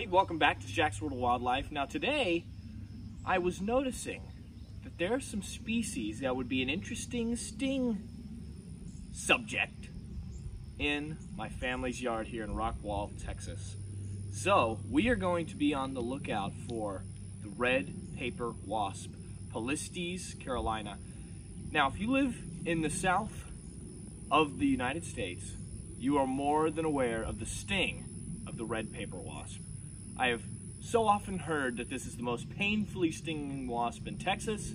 everybody, welcome back to Jack's World of Wildlife. Now, today, I was noticing that there are some species that would be an interesting sting subject in my family's yard here in Rockwall, Texas. So, we are going to be on the lookout for the red paper wasp, Polistes carolina. Now, if you live in the south of the United States, you are more than aware of the sting of the red paper wasp. I have so often heard that this is the most painfully stinging wasp in Texas,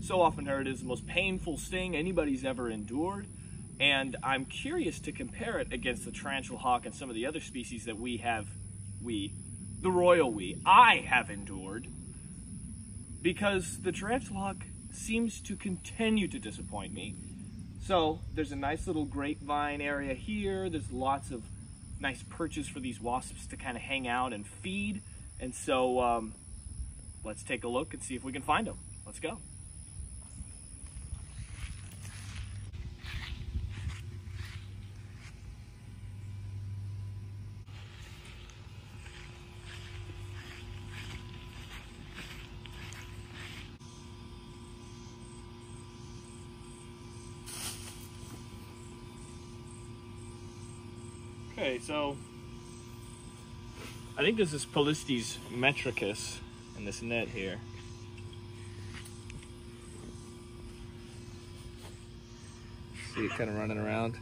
so often heard it is the most painful sting anybody's ever endured, and I'm curious to compare it against the tarantula hawk and some of the other species that we have, we, the royal we, I have endured, because the tarantula hawk seems to continue to disappoint me. So there's a nice little grapevine area here. There's lots of nice perches for these wasps to kind of hang out and feed. And so um, let's take a look and see if we can find them. Let's go. Okay, so I think this is Polistes metricus in this net here. See it kind of running around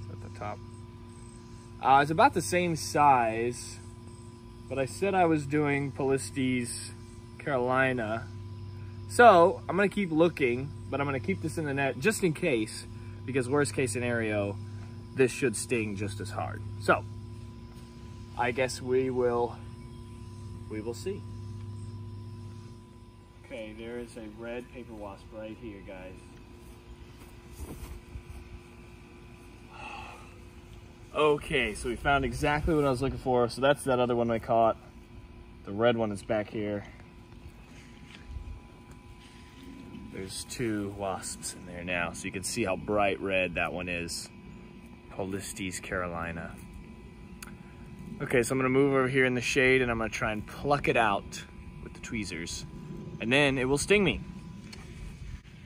it's at the top. Uh, it's about the same size, but I said I was doing Polistes carolina. So I'm gonna keep looking, but I'm gonna keep this in the net just in case, because worst case scenario, this should sting just as hard. So, I guess we will, we will see. Okay, there is a red paper wasp right here, guys. Okay, so we found exactly what I was looking for. So that's that other one I caught. The red one is back here. There's two wasps in there now, so you can see how bright red that one is. Polistes carolina. Okay, so I'm gonna move over here in the shade and I'm gonna try and pluck it out with the tweezers. And then it will sting me.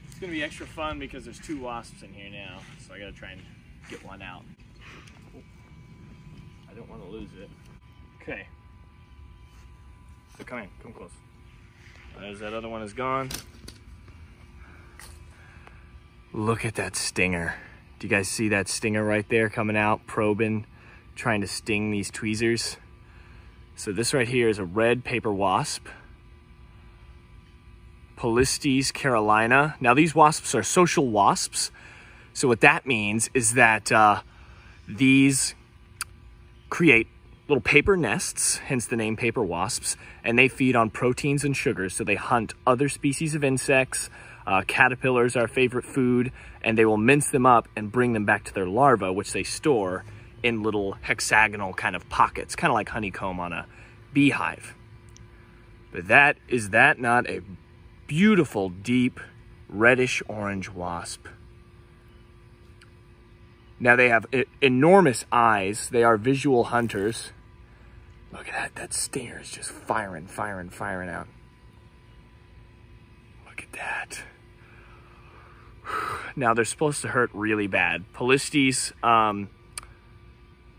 It's gonna be extra fun because there's two wasps in here now. So I gotta try and get one out. I don't wanna lose it. Okay. So come in, come close. As that other one is gone. Look at that stinger. Do you guys see that stinger right there coming out, probing, trying to sting these tweezers? So this right here is a red paper wasp. Polistes carolina. Now these wasps are social wasps. So what that means is that uh, these create little paper nests, hence the name paper wasps, and they feed on proteins and sugars. So they hunt other species of insects, uh, caterpillars are favorite food, and they will mince them up and bring them back to their larva, which they store in little hexagonal kind of pockets, kind of like honeycomb on a beehive. But that, is that not a beautiful, deep, reddish orange wasp? Now they have enormous eyes. They are visual hunters. Look at that, that stinger is just firing, firing, firing out. Look at that. Now they're supposed to hurt really bad. Polistes, um,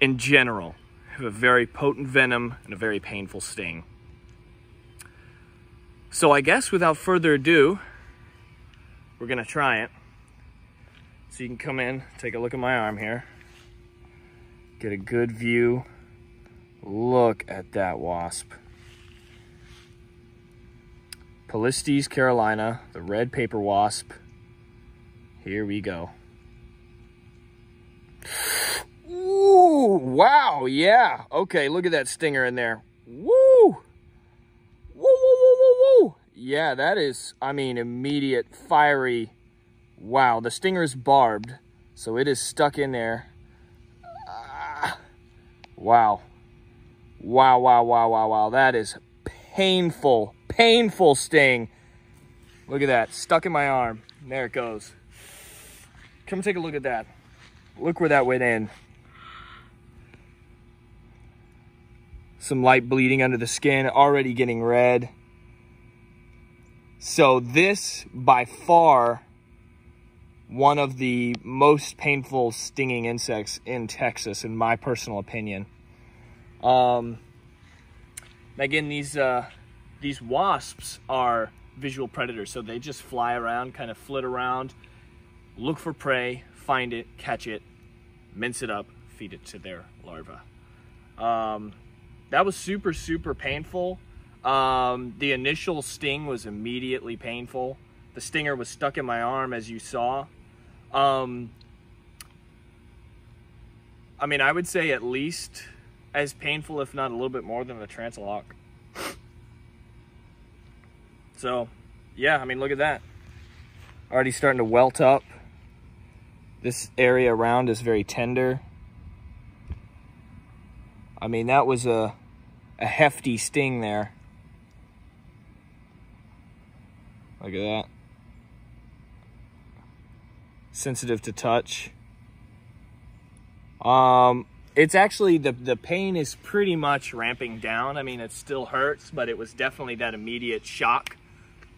in general, have a very potent venom and a very painful sting. So I guess without further ado, we're gonna try it. So you can come in, take a look at my arm here, get a good view. Look at that wasp. Polistes carolina, the red paper wasp. Here we go. Ooh, wow, yeah. Okay, look at that stinger in there. Woo! Woo, woo, woo, woo, woo. Yeah, that is, I mean, immediate, fiery. Wow, the stinger is barbed, so it is stuck in there. Ah. Wow. Wow, wow, wow, wow, wow. That is painful, painful sting. Look at that, stuck in my arm. There it goes. Come take a look at that. Look where that went in. some light bleeding under the skin, already getting red. So this, by far, one of the most painful stinging insects in Texas, in my personal opinion. Um, again, these uh, these wasps are visual predators, so they just fly around, kind of flit around, look for prey, find it, catch it, mince it up, feed it to their larva. Um, that was super, super painful. Um, the initial sting was immediately painful. The stinger was stuck in my arm, as you saw. Um, I mean, I would say at least as painful, if not a little bit more than the Hawk. So, yeah, I mean, look at that. Already starting to welt up. This area around is very tender. I mean, that was a, a hefty sting there. Look at that. Sensitive to touch. Um, it's actually, the, the pain is pretty much ramping down. I mean, it still hurts, but it was definitely that immediate shock.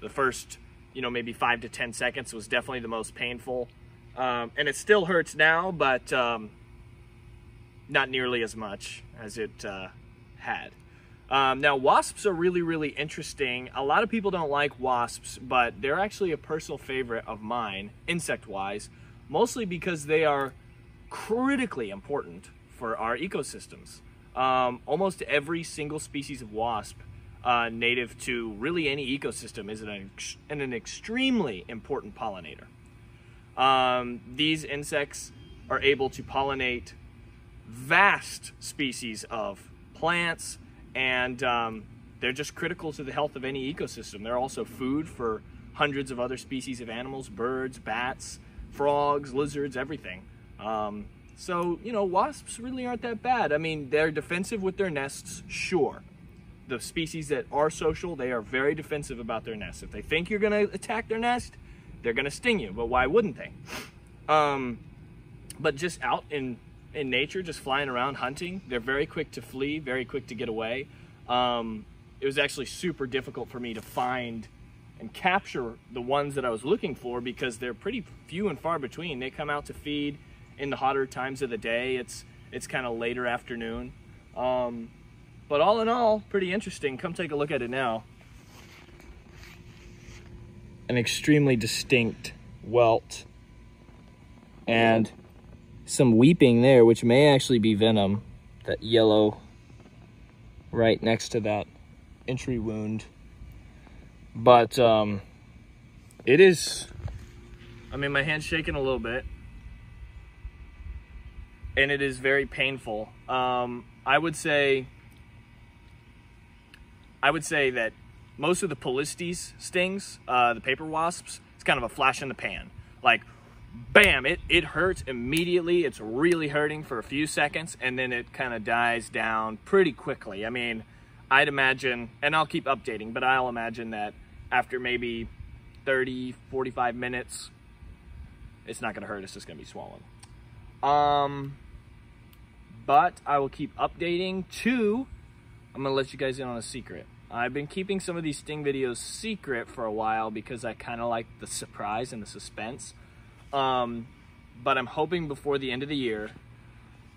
The first, you know, maybe five to 10 seconds was definitely the most painful. Um, and it still hurts now, but um, not nearly as much as it uh, had. Um, now, wasps are really, really interesting. A lot of people don't like wasps, but they're actually a personal favorite of mine, insect-wise, mostly because they are critically important for our ecosystems. Um, almost every single species of wasp uh, native to really any ecosystem is an, an extremely important pollinator. Um, these insects are able to pollinate vast species of plants and um, they're just critical to the health of any ecosystem. They're also food for hundreds of other species of animals, birds, bats, frogs, lizards, everything. Um, so, you know, wasps really aren't that bad. I mean, they're defensive with their nests, sure. The species that are social, they are very defensive about their nests. If they think you're going to attack their nest, they're going to sting you. But why wouldn't they? Um, but just out in in nature, just flying around hunting, they're very quick to flee, very quick to get away. Um, it was actually super difficult for me to find and capture the ones that I was looking for because they're pretty few and far between. They come out to feed in the hotter times of the day. It's it's kind of later afternoon. Um, but all in all, pretty interesting. Come take a look at it now. An extremely distinct welt. And some weeping there, which may actually be venom. That yellow right next to that entry wound. But um, it is, I mean, my hand's shaking a little bit and it is very painful. Um, I would say, I would say that most of the Polistes stings, uh, the paper wasps, it's kind of a flash in the pan. Like, bam, it, it hurts immediately. It's really hurting for a few seconds, and then it kind of dies down pretty quickly. I mean, I'd imagine, and I'll keep updating, but I'll imagine that after maybe 30, 45 minutes, it's not going to hurt. It's just going to be swollen. Um, but I will keep updating. Two, I'm gonna let you guys in on a secret. I've been keeping some of these Sting videos secret for a while because I kind of like the surprise and the suspense. Um, but I'm hoping before the end of the year,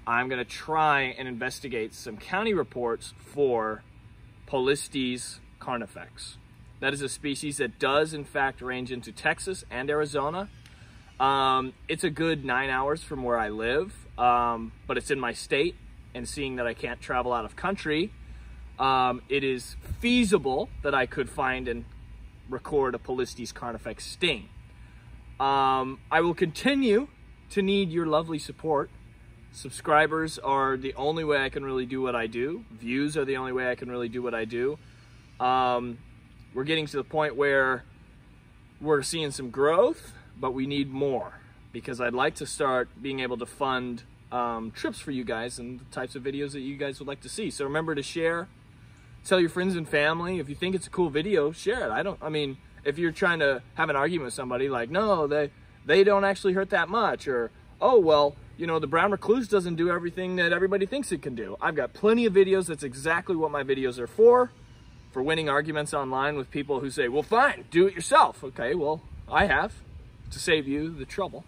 I'm gonna try and investigate some county reports for Polistes carnifex. That is a species that does in fact range into Texas and Arizona. Um, it's a good nine hours from where I live um, but it's in my state. And seeing that I can't travel out of country, um, it is feasible that I could find and record a Polistes carnifex sting. Um, I will continue to need your lovely support. Subscribers are the only way I can really do what I do. Views are the only way I can really do what I do. Um, we're getting to the point where we're seeing some growth, but we need more because I'd like to start being able to fund um, trips for you guys and the types of videos that you guys would like to see. So remember to share, tell your friends and family. If you think it's a cool video, share it. I don't, I mean, if you're trying to have an argument with somebody like, no, they, they don't actually hurt that much or, oh, well, you know, the brown recluse doesn't do everything that everybody thinks it can do. I've got plenty of videos. That's exactly what my videos are for, for winning arguments online with people who say, well, fine, do it yourself. Okay, well, I have to save you the trouble.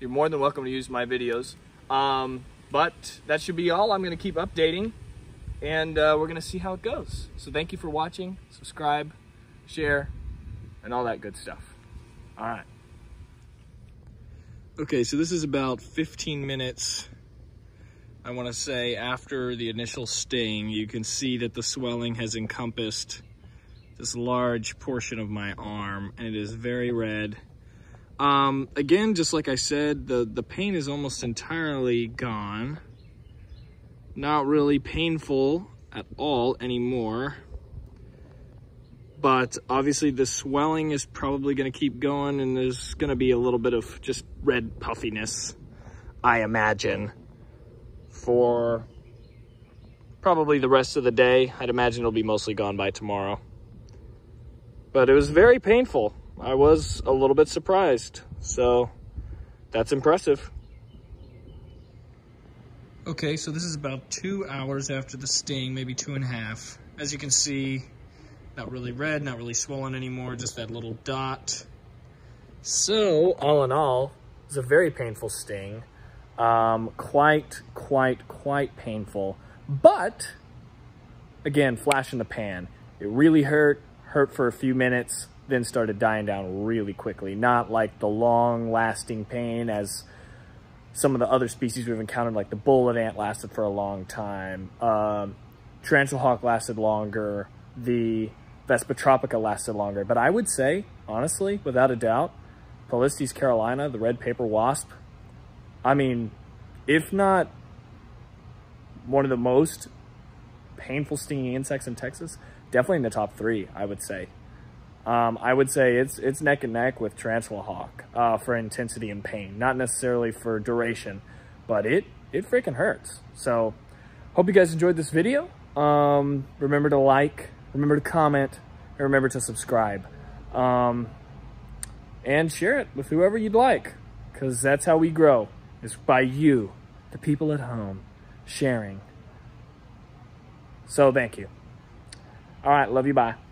You're more than welcome to use my videos. Um, but that should be all. I'm going to keep updating and uh, we're to see how it goes. So thank you for watching. Subscribe, share, and all that good stuff. All right. Okay, so this is about 15 minutes, I want to say, after the initial sting. You can see that the swelling has encompassed this large portion of my arm, and it is very red. Um, again, just like I said, the, the pain is almost entirely gone. Not really painful at all anymore but obviously the swelling is probably going to keep going and there's going to be a little bit of just red puffiness, I imagine, for probably the rest of the day. I'd imagine it'll be mostly gone by tomorrow. But it was very painful. I was a little bit surprised. So that's impressive. Okay, so this is about two hours after the sting, maybe two and a half. As you can see, not really red, not really swollen anymore, just that little dot. So, all in all, it was a very painful sting. Um, quite, quite, quite painful. But, again, flash in the pan. It really hurt, hurt for a few minutes, then started dying down really quickly. Not like the long-lasting pain as some of the other species we've encountered, like the bullet ant lasted for a long time. Um, tarantula hawk lasted longer. The Vespa tropica lasted longer. But I would say, honestly, without a doubt, Polistes carolina, the red paper wasp, I mean, if not one of the most painful stinging insects in Texas, definitely in the top three, I would say. Um, I would say it's it's neck and neck with Tarantula Hawk uh, for intensity and pain, not necessarily for duration, but it it freaking hurts. So, hope you guys enjoyed this video. Um, remember to like, Remember to comment and remember to subscribe. Um, and share it with whoever you'd like because that's how we grow is by you, the people at home, sharing. So thank you. All right, love you, bye.